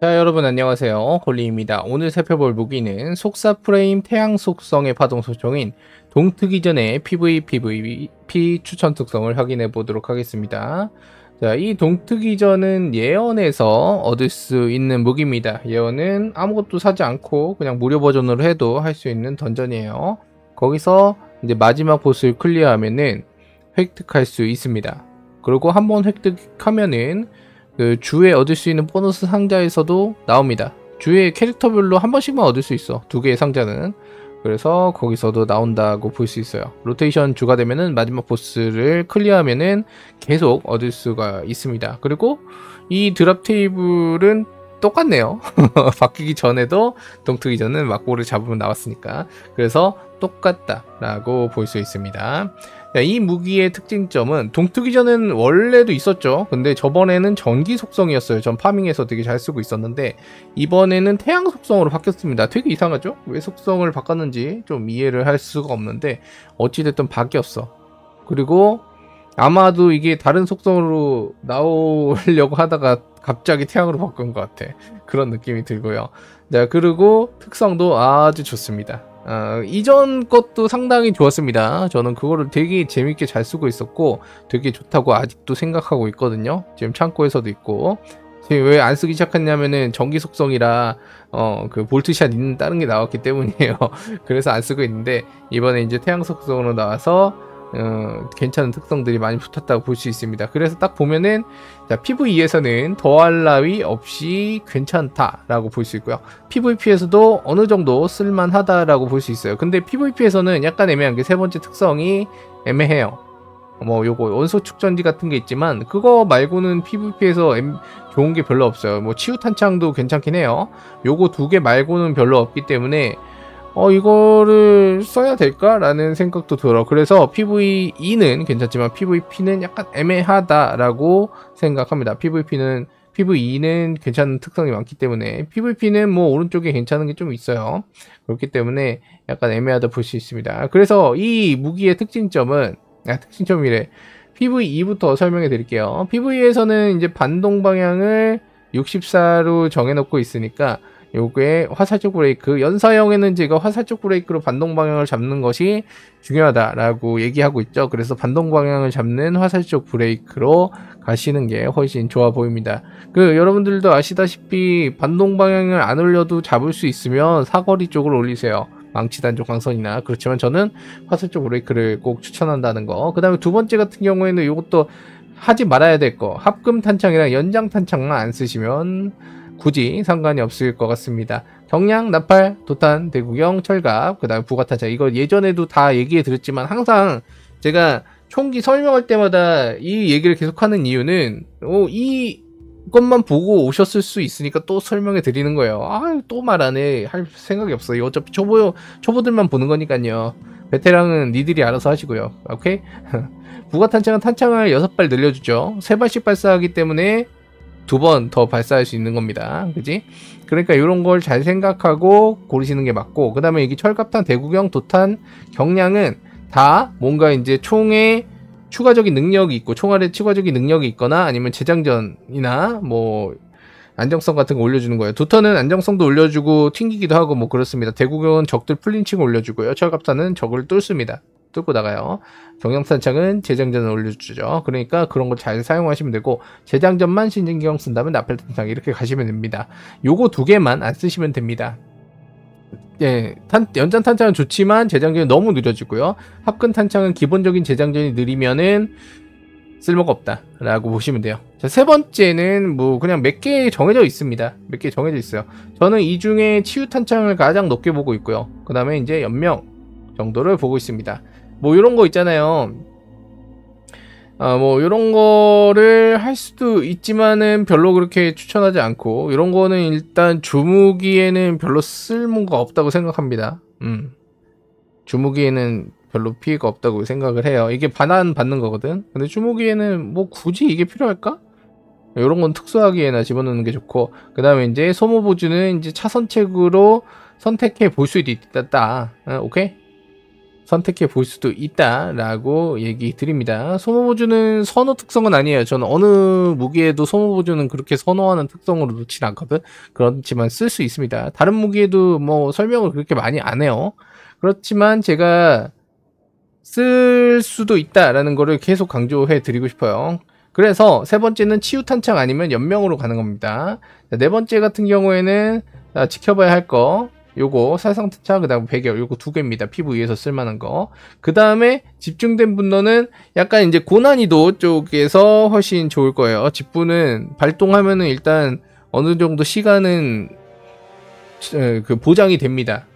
자 여러분 안녕하세요. 홀리입니다. 오늘 살펴볼 무기는 속사 프레임 태양 속성의 파동 소총인 동트기 전에 PVE, PVP 추천 특성을 확인해 보도록 하겠습니다. 자 이 동트기 전은 예언에서 얻을 수 있는 무기입니다. 예언은 아무것도 사지 않고 그냥 무료 버전으로 해도 할 수 있는 던전이에요. 거기서 이제 마지막 보스를 클리어하면은 획득할 수 있습니다. 그리고 한번 획득하면은 그 주에 얻을 수 있는 보너스 상자에서도 나옵니다. 주에 캐릭터별로 한 번씩만 얻을 수 있어. 두 개의 상자는. 그래서 거기서도 나온다고 볼 수 있어요. 로테이션 주가 되면은 마지막 보스를 클리어하면은 계속 얻을 수가 있습니다. 그리고 이 drop table은 똑같네요. 바뀌기 전에도 동트기 전은 막보를 잡으면 나왔으니까. 그래서 똑같다라고 볼 수 있습니다. 이 무기의 특징점은 동트기 전은 원래도 있었죠. 근데 저번에는 전기 속성이었어요. 전 파밍에서 되게 잘 쓰고 있었는데 이번에는 태양 속성으로 바뀌었습니다. 되게 이상하죠? 왜 속성을 바꿨는지 좀 이해를 할 수가 없는데 어찌됐든 바뀌었어. 그리고 아마도 이게 다른 속성으로 나오려고 하다가 갑자기 태양으로 바꾼 것 같아. 그런 느낌이 들고요. 자, 그리고 특성도 아주 좋습니다. 어, 이전 것도 상당히 좋았습니다. 저는 그거를 되게 재밌게 잘 쓰고 있었고 되게 좋다고 아직도 생각하고 있거든요. 지금 창고에서도 있고 왜안 쓰기 시작했냐면은 전기 속성이라 어 그 볼트샷 있는 다른 게 나왔기 때문이에요. 그래서 안 쓰고 있는데 이번에 이제 태양 속성으로 나와서 어, 괜찮은 특성들이 많이 붙었다고 볼 수 있습니다. 그래서 딱 보면은 자, PVE에서는 더할 나위 없이 괜찮다라고 볼 수 있고요. PVP에서도 어느 정도 쓸만하다라고 볼 수 있어요. 근데 PVP에서는 약간 애매한 게 세 번째 특성이 애매해요. 뭐 요거 원소 축전지 같은 게 있지만 그거 말고는 PVP에서 M, 좋은 게 별로 없어요. 뭐 치유 탄창도 괜찮긴 해요. 요거 두 개 말고는 별로 없기 때문에 어, 이거를 써야 될까라는 생각도 들어. 그래서 PVE는 괜찮지만 PVP는 약간 애매하다라고 생각합니다. PVP는 PVE는 괜찮은 특성이 많기 때문에 PVP는 뭐 오른쪽에 괜찮은 게 좀 있어요. 그렇기 때문에 약간 애매하다 볼 수 있습니다. 그래서 이 무기의 특징점은 아, 특징점이래. PVE부터 설명해 드릴게요. PVE에서는 이제 반동 방향을 64로 정해놓고 있으니까 요게 화살적 브레이크. 연사형에는 제가 화살적 브레이크로 반동 방향을 잡는 것이 중요하다라고 얘기하고 있죠. 그래서 반동 방향을 잡는 화살적 브레이크로 가시는 게 훨씬 좋아 보입니다. 그 여러분들도 아시다시피 반동 방향을 안 올려도 잡을 수 있으면 사거리 쪽으로 올리세요. 망치 단조 강선이나. 그렇지만 저는 화살적 브레이크를 꼭 추천한다는 거 그 다음에 두 번째 같은 경우에는 이것도 하지 말아야 될 거. 합금 탄창이랑 연장 탄창만 안 쓰시면 굳이 상관이 없을 것 같습니다. 경량, 나팔, 도탄, 대구경, 철갑, 그 다음에 부가타자 이거 예전에도 다 얘기해 드렸지만 항상 제가 총기 설명할 때마다 이 얘기를 계속하는 이유는 어, 이 것만 보고 오셨을 수 있으니까 또 설명해 드리는 거예요. 아, 또 말하네. 할 생각이 없어요. 어차피 초보, 초보들만 보는 거니까요. 베테랑은 니들이 알아서 하시고요. 오케이? 부가 탄창은 탄창을 6발 늘려주죠. 3발씩 발사하기 때문에 두 번 더 발사할 수 있는 겁니다. 그지? 그러니까 이런 걸 잘 생각하고 고르시는 게 맞고, 그 다음에 이게 철갑탄, 대구경, 도탄, 경량은 다 뭔가 이제 총에 추가적인 능력이 있고, 총알에 추가적인 능력이 있거나 아니면 재장전이나 뭐 안정성 같은 거 올려주는 거예요. 도탄은 안정성도 올려주고 튕기기도 하고 뭐 그렇습니다. 대구경은 적들 플린칭 올려주고요. 철갑탄은 적을 뚫습니다. 뚫고 나가요. 경량탄창은 재장전을 올려주죠. 그러니까 그런 걸잘 사용하시면 되고 재장전만 신진경 쓴다면 나팔탄창 이렇게 가시면 됩니다. 요거 두 개만 안 쓰시면 됩니다. 예, 탄, 연장 탄창은 좋지만 재장전이 너무 느려지고요. 합근 탄창은 기본적인 재장전이 느리면은 쓸모가 없다라고 보시면 돼요. 자, 세 번째는 뭐 그냥 몇 개 정해져 있습니다. 몇 개 정해져 있어요. 저는 이 중에 치유 탄창을 가장 높게 보고 있고요. 그 다음에 이제 연명 정도를 보고 있습니다. 뭐 이런 거 있잖아요. 아, 뭐 이런 거를 할 수도 있지만은 별로 그렇게 추천하지 않고 이런 거는 일단 주무기에는 별로 쓸모가 없다고 생각합니다. 음. 주무기에는 별로 피해가 없다고 생각을 해요. 이게 반환 받는 거거든. 근데 주무기에는 뭐 굳이 이게 필요할까? 이런 건 특수하기에나 집어넣는 게 좋고 그 다음에 이제 소모보주는 이제 차선책으로 선택해 볼 수도 있다. 어, 오케이? 선택해 볼 수도 있다라고 얘기 드립니다. 소모보주는 선호 특성은 아니에요. 저는 어느 무기에도 소모보주는 그렇게 선호하는 특성으로 놓진 않거든. 그렇지만 쓸 수 있습니다. 다른 무기에도 뭐 설명을 그렇게 많이 안 해요. 그렇지만 제가 쓸 수도 있다라는 거를 계속 강조해 드리고 싶어요. 그래서 세 번째는 치유 탄창 아니면 연명으로 가는 겁니다. 네 번째 같은 경우에는 지켜봐야 할 거. 요거 살상 탄창 그다음 배결 요거 두 개입니다. 피부 위에서 쓸만한 거. 그 다음에 집중된 분노는 약간 이제 고난이도 쪽에서 훨씬 좋을 거예요. 집부는 발동하면은 일단 어느 정도 시간은 그 보장이 됩니다.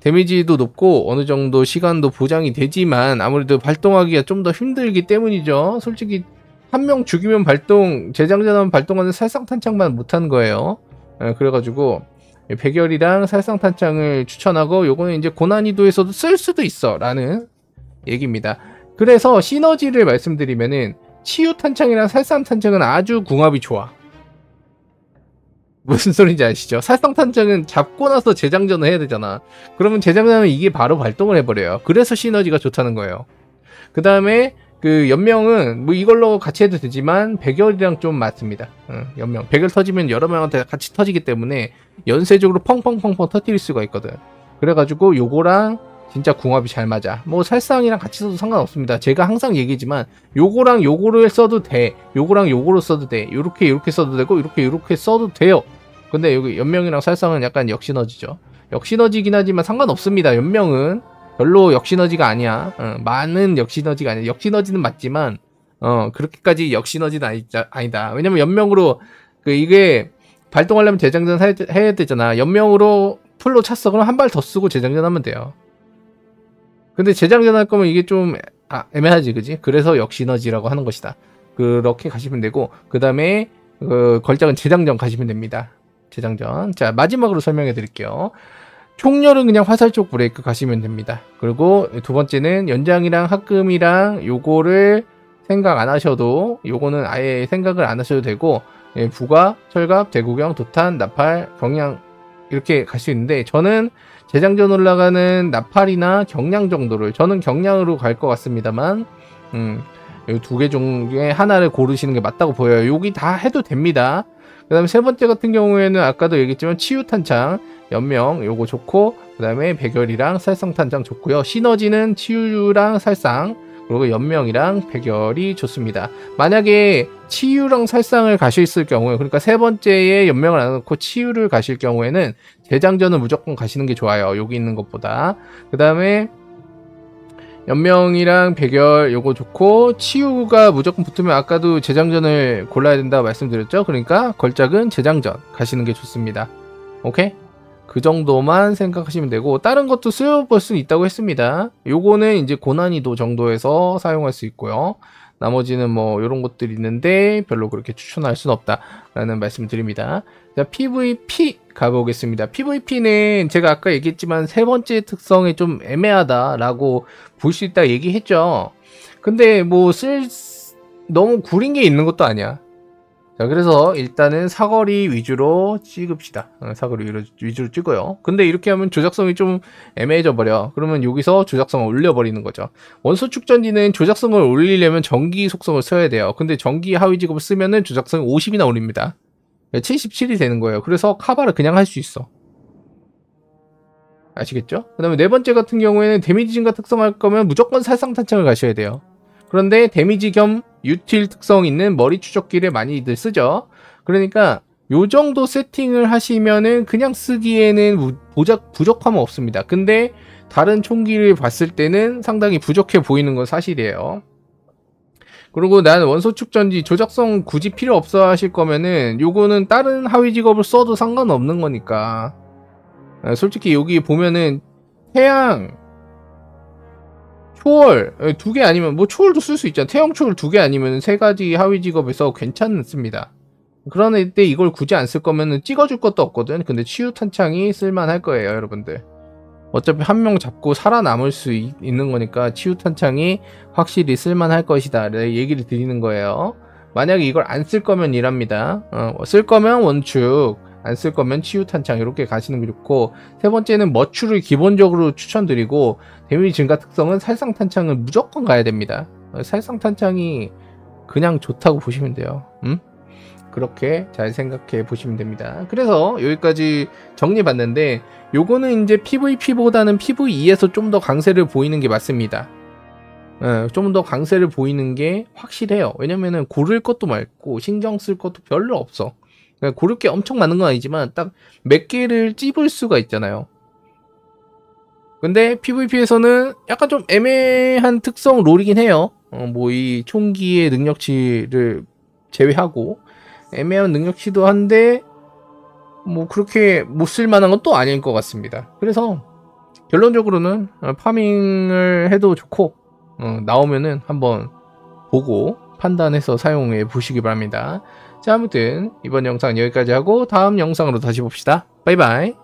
데미지도 높고 어느 정도 시간도 보장이 되지만 아무래도 발동하기가 좀 더 힘들기 때문이죠. 솔직히 한 명 죽이면 발동 재장전하면 발동하는 살상탄창만 못한 거예요. 예, 그래가지고 백열이랑 살상탄창을 추천하고 요거는 이제 고난이도에서도 쓸 수도 있어 라는 얘기입니다. 그래서 시너지를 말씀드리면은 치유탄창이랑 살상탄창은 아주 궁합이 좋아. 무슨 소리인지 아시죠? 살상탄창은 잡고 나서 재장전을 해야 되잖아. 그러면 재장전하면 이게 바로 발동을 해버려요. 그래서 시너지가 좋다는 거예요. 그 다음에 그 연명은 뭐 이걸로 같이 해도 되지만 백열이랑 좀 맞습니다. 응, 연명. 백열 터지면 여러 명한테 같이 터지기 때문에 연쇄적으로 펑펑펑펑 터뜨릴 수가 있거든. 그래가지고 요거랑 진짜 궁합이 잘 맞아. 뭐 살상이랑 같이 써도 상관없습니다. 제가 항상 얘기지만 요거랑 요거를 써도 돼. 요거랑 요거로 써도 돼. 요렇게 요렇게 써도 되고 요렇게 요렇게 써도 돼요. 근데 여기 연명이랑 살상은 약간 역시너지죠. 역시너지긴 하지만 상관없습니다. 연명은 별로 역시너지가 아니야. 어, 많은 역시너지가 아니야. 역시너지는 맞지만 어 그렇게까지 역시너지는 아니다. 아니다. 왜냐면 연명으로 그 이게 발동하려면 재장전 해야 되잖아. 연명으로 풀로 찼어. 그럼 한 발 더 쓰고 재장전하면 돼요. 근데 재장전 할 거면 이게 좀 아, 애매하지, 그지? 그래서 역시너지라고 하는 것이다. 그렇게 가시면 되고 그 다음에 그 걸작은 재장전 가시면 됩니다. 재장전. 자, 마지막으로 설명해 드릴게요. 총열은 그냥 화살 쪽 브레이크 가시면 됩니다. 그리고 두 번째는 연장이랑 합금이랑 요거를 생각 안 하셔도 요거는 아예 생각을 안 하셔도 되고 예, 부가, 철갑, 대구경, 도탄, 나팔, 경량 이렇게 갈 수 있는데 저는 재장전 올라가는 나팔이나 경량 정도를 저는 경량으로 갈 것 같습니다만 음, 두 개 중에 하나를 고르시는 게 맞다고 보여요. 여기 다 해도 됩니다. 그 다음에 세 번째 같은 경우에는 아까도 얘기했지만 치유탄창, 연명 요거 좋고 그 다음에 백열이랑 살상탄창 좋고요. 시너지는 치유랑 살상 그리고 연명이랑 백열이 좋습니다. 만약에 치유랑 살상을 가실 경우에 그러니까 세 번째에 연명을 안 넣고 치유를 가실 경우에는 대장전을 무조건 가시는 게 좋아요. 여기 있는 것보다. 그 다음에 연명이랑 백열 요거 좋고 치유가 무조건 붙으면 아까도 재장전을 골라야 된다고 말씀드렸죠? 그러니까 걸작은 재장전 가시는 게 좋습니다. 오케이 그 정도만 생각하시면 되고 다른 것도 쓰여볼 수 있다고 했습니다 요거는 이제 고난이도 정도에서 사용할 수 있고요 나머지는 뭐 이런 것들이 있는데 별로 그렇게 추천할 수는 없다라는 말씀 드립니다. 자, PVP 가보겠습니다. PVP는 제가 아까 얘기했지만 세 번째 특성이 좀 애매하다라고 볼 수 있다 얘기했죠. 근데 뭐 쓸 너무 구린 게 있는 것도 아니야. 자, 그래서 일단은 사거리 위주로 찍읍시다. 어, 사거리 위주로 찍어요. 근데 이렇게 하면 조작성이 좀 애매해져 버려. 그러면 여기서 조작성을 올려버리는 거죠. 원소 축전지는 조작성을 올리려면 전기 속성을 써야 돼요. 근데 전기 하위 직업을 쓰면은 조작성이 50이나 올립니다. 77이 되는 거예요. 그래서 카바를 그냥 할 수 있어. 아시겠죠? 그 다음에 네 번째 같은 경우에는 데미지 증가 특성할 거면 무조건 살상탄창을 가셔야 돼요. 그런데 데미지 겸 유틸 특성 있는 머리 추적기를 많이들 쓰죠. 그러니까 요 정도 세팅을 하시면은 그냥 쓰기에는 부적, 부족함은 없습니다. 근데 다른 총기를 봤을 때는 상당히 부족해 보이는 건 사실이에요. 그리고 난 원소 축전지 조작성 굳이 필요 없어 하실 거면은 요거는 다른 하위 직업을 써도 상관없는 거니까 아, 솔직히 여기 보면은 태양 초월 예, 두개 아니면 뭐 초월도 쓸 수 있잖아. 태형 초월 두 개 아니면 세 가지 하위 직업에서 괜찮습니다. 그런데 이걸 굳이 안 쓸 거면은 찍어줄 것도 없거든. 근데 치유 탄창이 쓸만할 거예요, 여러분들. 어차피 한 명 잡고 살아남을 수 있, 는 거니까 치유 탄창이 확실히 쓸만할 것이다. 얘기를 드리는 거예요. 만약에 이걸 안 쓸 거면 이랍니다. 어, 쓸 거면 원축, 안 쓸 거면 치유 탄창 이렇게 가시는 게 좋고 세 번째는 머추를 기본적으로 추천드리고 데미지 증가 특성은 살상 탄창은 무조건 가야 됩니다. 어, 살상 탄창이 그냥 좋다고 보시면 돼요. 음? 그렇게 잘 생각해 보시면 됩니다. 그래서 여기까지 정리봤는데 요거는 이제 PVP보다는 PVE에서 좀 더 강세를 보이는 게 맞습니다. 예, 좀더 강세를 보이는 게 확실해요. 왜냐면은 고를 것도 많고 신경 쓸 것도 별로 없어. 그러니까 고를 게 엄청 많은 건 아니지만 딱 몇 개를 찝을 수가 있잖아요. 근데 PVP에서는 약간 좀 애매한 특성 롤이긴 해요. 어, 뭐 이 총기의 능력치를 제외하고 애매한 능력치도 한데 뭐 그렇게 못 쓸만한 건 또 아닐 것 같습니다. 그래서 결론적으로는 어, 파밍을 해도 좋고 어, 나오면은 한번 보고 판단해서 사용해 보시기 바랍니다. 자 아무튼 이번 영상 여기까지 하고 다음 영상으로 다시 봅시다. 바이바이.